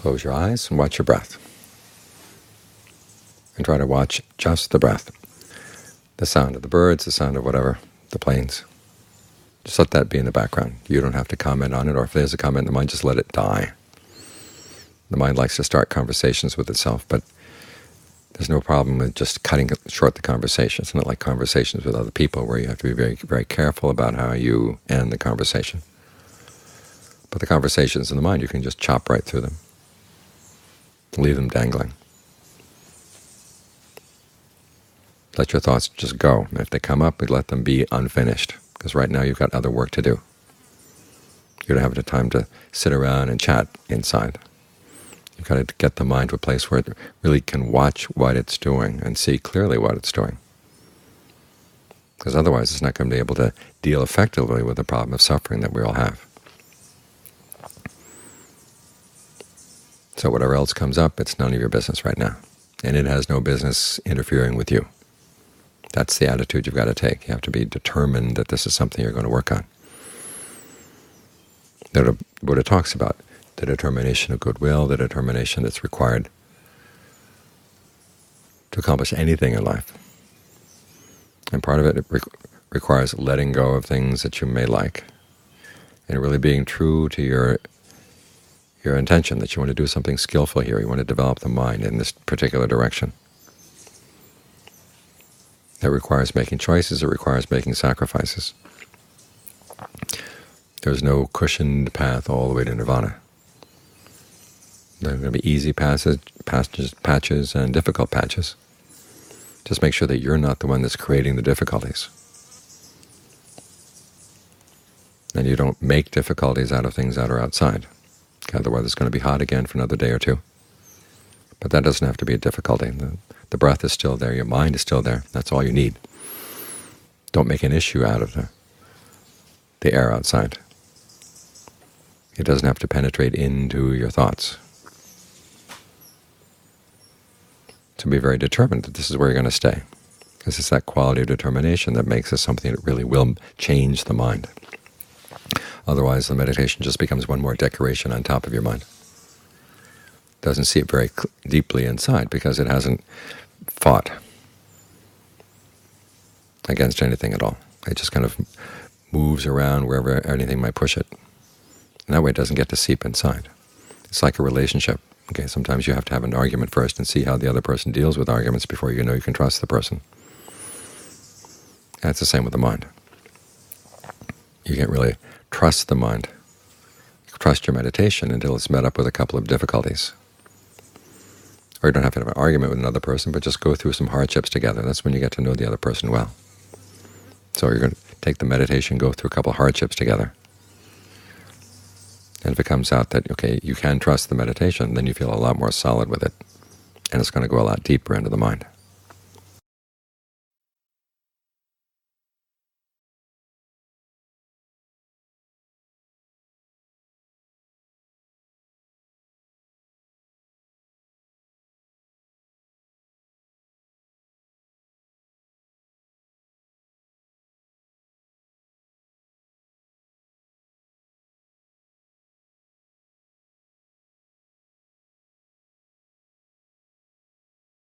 Close your eyes and watch your breath. And try to watch just the breath. The sound of the birds, the sound of whatever, the planes. Just let that be in the background. You don't have to comment on it, or if there's a comment in the mind, just let it die. The mind likes to start conversations with itself, but there's no problem with just cutting short the conversation. It's not like conversations with other people where you have to be very, very careful about how you end the conversation. But the conversations in the mind, you can just chop right through them, leave them dangling. Let your thoughts just go. And If they come up, we let them be unfinished, because right now you've got other work to do. You don't have the time to sit around and chat inside. You've got to get the mind to a place where it really can watch what it's doing and see clearly what it's doing. Because otherwise it's not going to be able to deal effectively with the problem of suffering that we all have. So whatever else comes up, it's none of your business right now. And it has no business interfering with you. That's the attitude you've got to take. You have to be determined that this is something you're going to work on. The Buddha talks about the determination of goodwill, the determination that's required to accomplish anything in life. And part of it, it re requires letting go of things that you may like, and really being true to your your intention that you want to do something skillful here. You want to develop the mind in this particular direction. That requires making choices. It requires making sacrifices. There's no cushioned path all the way to nirvana. There are going to be easy passage, patches, patches and difficult patches. Just make sure that you're not the one that's creating the difficulties. And you don't make difficulties out of things that are outside. Otherwise it's going to be hot again for another day or two. But that doesn't have to be a difficulty. The, the breath is still there. Your mind is still there. That's all you need. Don't make an issue out of the, the air outside. It doesn't have to penetrate into your thoughts. to be very determined that this is where you're going to stay, because it's that quality of determination that makes this something that really will change the mind. Otherwise, the meditation just becomes one more decoration on top of your mind. Doesn't see it very deeply inside because it hasn't fought against anything at all. It just kind of moves around wherever anything might push it. And that way it doesn't get to seep inside. It's like a relationship. Okay, sometimes you have to have an argument first and see how the other person deals with arguments before you know you can trust the person. That's the same with the mind. You can't really trust the mind, trust your meditation until it's met up with a couple of difficulties. Or you don't have to have an argument with another person, but just go through some hardships together. That's when you get to know the other person well. So you're going to take the meditation, go through a couple of hardships together. And if it comes out that, okay, you can trust the meditation, then you feel a lot more solid with it, and it's going to go a lot deeper into the mind.